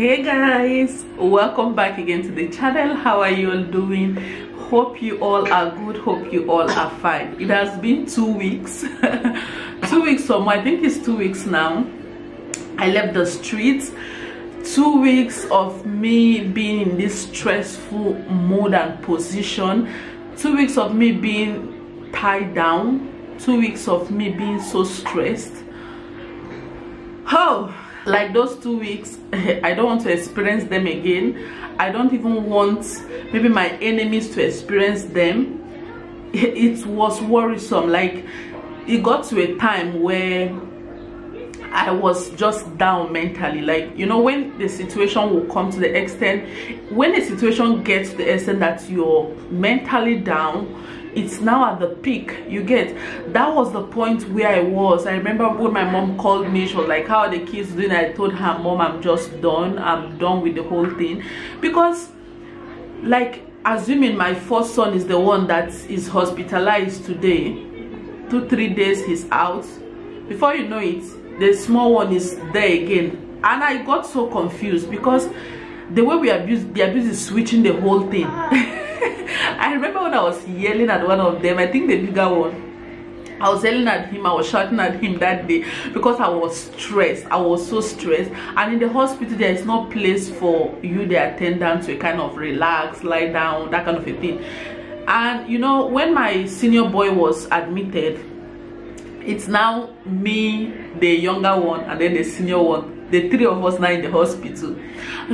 hey guys. Welcome back again to the channel. How are you all doing? Hope you all are good. Hope you all are fine. It has been two weeks. Two weeks or more. I think it's two weeks now. I left the streets. Two weeks of me being in this stressful mood and position. Two weeks of me being tied down. Two weeks of me being so stressed. Oh like those two weeks i don't want to experience them again. I don't even want maybe my enemies to experience them. It was worrisome. Like it got to a time where I was just down mentally. Like you know when the situation will come to the extent when the situation gets to the extent that you're mentally down it's now at the peak you get. That was the point where i was. I remember when my mom called me she was like how are the kids doing? I told her mom i'm just done. I'm done with the whole thing. Because like assuming my first son is the one that is hospitalized today two three days he's out before you know it the small one is there again. And i got so confused because the way we abuse the abuse is switching the whole thing I remember when I was yelling at one of them, I think the bigger one. I was yelling at him, I was shouting at him that day because I was stressed. I was so stressed. And in the hospital, there is no place for you, the attendant, to kind of relax, lie down, that kind of a thing. And you know, when my senior boy was admitted, it's now me, the younger one, and then the senior one the three of us now in the hospital.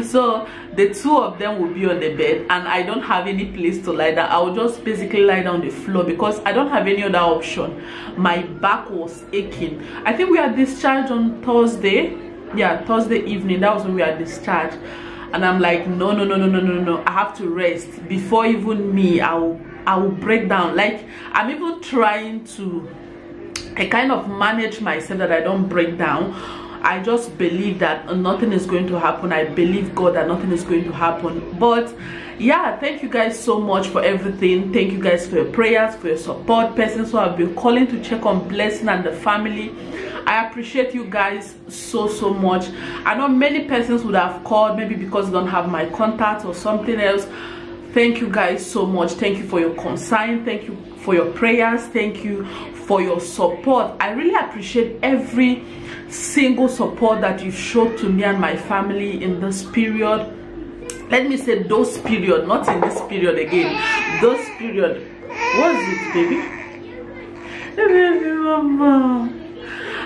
So the two of them will be on the bed and i don't have any place to lie down. I will just basically lie down the floor because i don't have any other option. My back was aching. I think we are discharged on thursday. Yeah thursday evening. That was when we are discharged. And i'm like no no no no no no no. I have to rest. Before even me i will i will break down. Like i'm even trying to i kind of manage myself that i don't break down I just believe that nothing is going to happen. I believe God that nothing is going to happen. But yeah, thank you guys so much for everything. Thank you guys for your prayers, for your support. Persons who have been calling to check on Blessing and the family. I appreciate you guys so so much. I know many persons would have called maybe because they don't have my contact or something else thank you guys so much thank you for your concern thank you for your prayers thank you for your support i really appreciate every single support that you showed to me and my family in this period. Let me say those period not in this period again. Those period. What is it baby? Baby mama.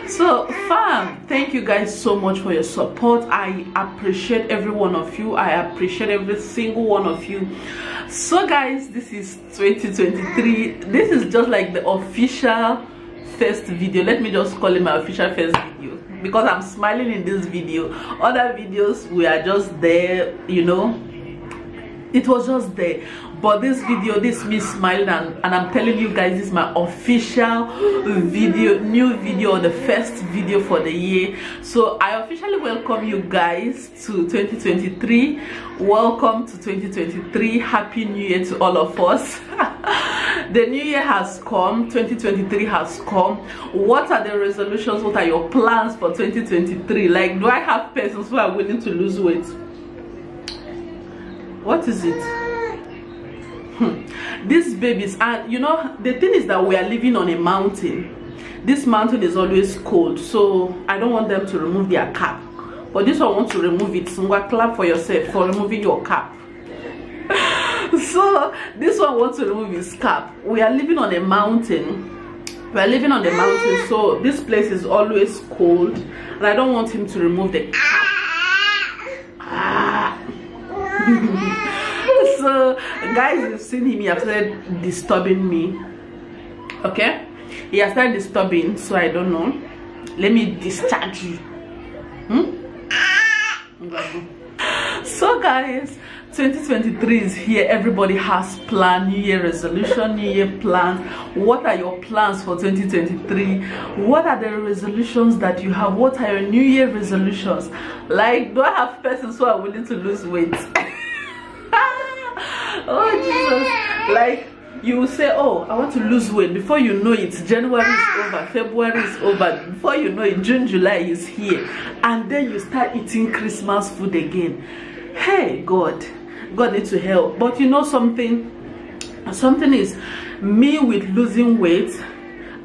So fam thank you guys so much for your support. I appreciate every one of you. I appreciate every single one of you. So guys this is 2023 this is just like the official first video. Let me just call it my official first video because i'm smiling in this video. Other videos we are just there you know. It was just there. But this video this me smiling and, and i'm telling you guys this is my official video new video the first video for the year. So i officially welcome you guys to 2023 welcome to 2023 happy new year to all of us the new year has come 2023 has come. What are the resolutions? What are your plans for 2023 like do i have persons who are willing to lose weight? What is it? Hmm. these babies and you know the thing is that we are living on a mountain. This mountain is always cold so i don't want them to remove their cap. But this one wants to remove it so clap for yourself for removing your cap so this one wants to remove his cap. We are living on a mountain. We are living on the mountain so this place is always cold and i don't want him to remove the cap. Ah. so guys you've seen him. He has started disturbing me. Okay? He has started disturbing so i don't know. Let me discharge you. Hmm? so guys 2023 is here. Everybody has plan new year resolution new year plans. What are your plans for 2023 what are the resolutions that you have? What are your new year resolutions? Like do i have persons who are willing to lose weight? Oh jesus. Like you will say oh i want to lose weight. Before you know it january is over february is over. Before you know it june july is here. And then you start eating christmas food again. Hey god god needs to help. But you know something? Something is me with losing weight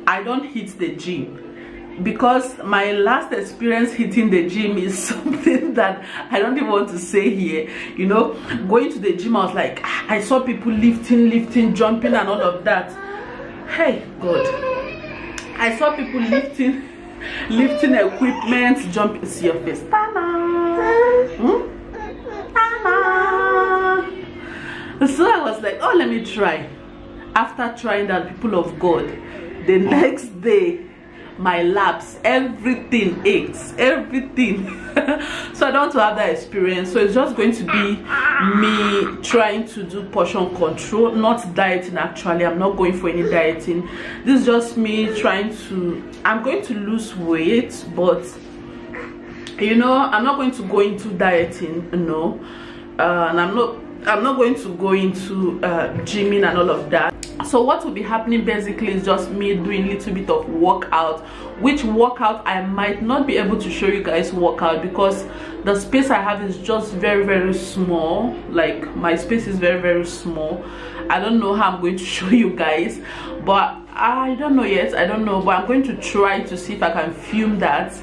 i don't hit the gym. Because my last experience hitting the gym is something that I don't even want to say here. You know going to the gym I was like ah, I saw people lifting lifting jumping and all of that. Hey God. I saw people lifting lifting equipment jumping. See your face. Hmm? So I was like oh let me try. After trying that people of God the next day my laps everything aches everything. So i don't want to have that experience. So it's just going to be me trying to do portion control not dieting actually. I'm not going for any dieting. This is just me trying to i'm going to lose weight but you know i'm not going to go into dieting no uh, and i'm not i'm not going to go into uh, gymming and all of that. So what will be happening basically is just me doing a little bit of workout which workout i might not be able to show you guys workout because the space i have is just very very small. Like my space is very very small. I don't know how i'm going to show you guys but i don't know yet. I don't know but i'm going to try to see if i can film that.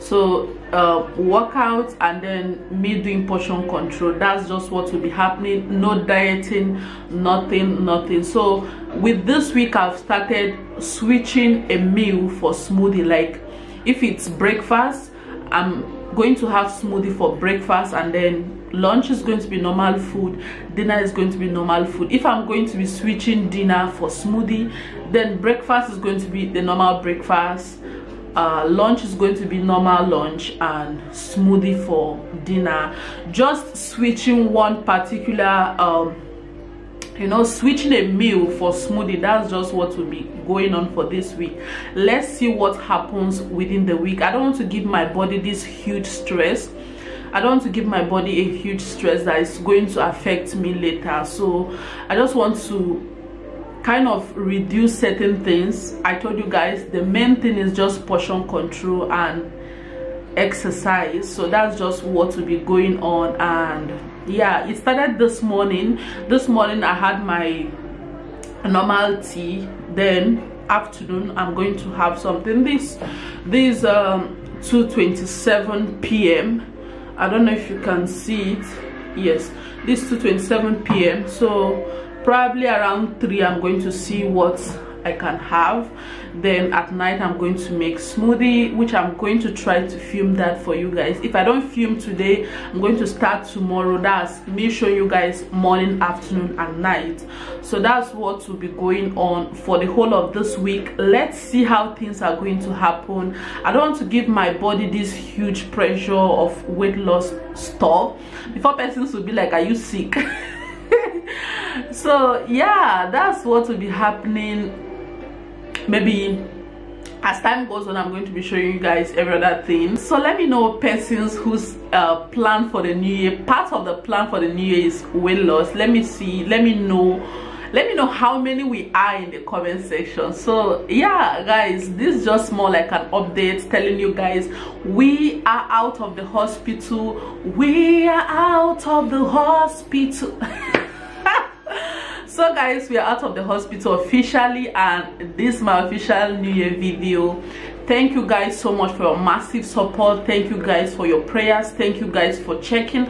So uh, workout and then me doing portion control. That's just what will be happening. No dieting nothing nothing. So with this week i've started switching a meal for smoothie. Like if it's breakfast i'm going to have smoothie for breakfast and then lunch is going to be normal food. Dinner is going to be normal food. If i'm going to be switching dinner for smoothie then breakfast is going to be the normal breakfast uh, lunch is going to be normal lunch and smoothie for dinner. Just switching one particular um, you know switching a meal for smoothie that's just what will be going on for this week. Let's see what happens within the week. I don't want to give my body this huge stress. I don't want to give my body a huge stress that is going to affect me later. So I just want to kind of reduce certain things. I told you guys the main thing is just portion control and exercise. So that's just what will be going on. And yeah it started this morning. This morning i had my normal tea. Then afternoon i'm going to have something. This this um 2:27 p.m i don't know if you can see it. Yes this 2:27 p.m so probably around 3 i'm going to see what i can have. Then at night i'm going to make smoothie which i'm going to try to film that for you guys. If i don't film today i'm going to start tomorrow. That's me showing you guys morning afternoon and night. So that's what will be going on for the whole of this week. Let's see how things are going to happen. I don't want to give my body this huge pressure of weight loss stuff. Before persons will be like are you sick so yeah that's what will be happening. Maybe as time goes on i'm going to be showing you guys every other thing. So let me know persons whose uh, plan for the new year part of the plan for the new year is weight loss. Let me see let me know let me know how many we are in the comment section. So yeah guys this is just more like an update telling you guys we are out of the hospital. We are out of the hospital so guys we are out of the hospital officially and this is my official new year video. Thank you guys so much for your massive support. Thank you guys for your prayers. Thank you guys for checking.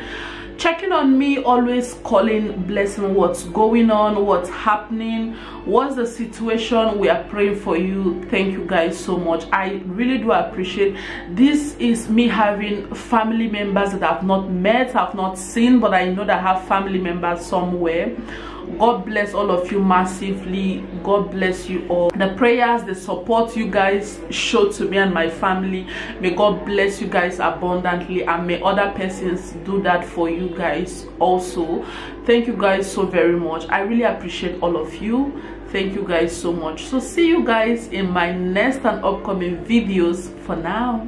Checking on me always calling blessing what's going on what's happening what's the situation. We are praying for you. Thank you guys so much. I really do appreciate. This is me having family members that i've not met i've not seen but i know that I have family members somewhere god bless all of you massively. God bless you all. The prayers the support you guys show to me and my family may god bless you guys abundantly and may other persons do that for you guys also. Thank you guys so very much. I really appreciate all of you. Thank you guys so much. So see you guys in my next and upcoming videos. For now